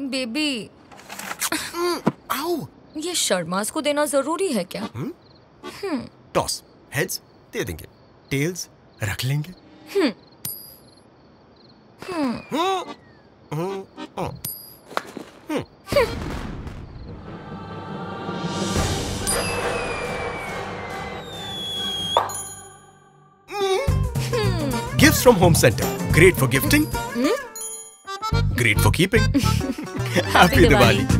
Baby. आओ। ये शर्मास को देना ज़रूरी है क्या? टॉस हेड्स दे देंगे। टेल्स रख लेंगे। हम्म, हम्म, हम्म। Gifts from Home Center. Great for gifting. Great for keeping. Happy Diwali. Diwali.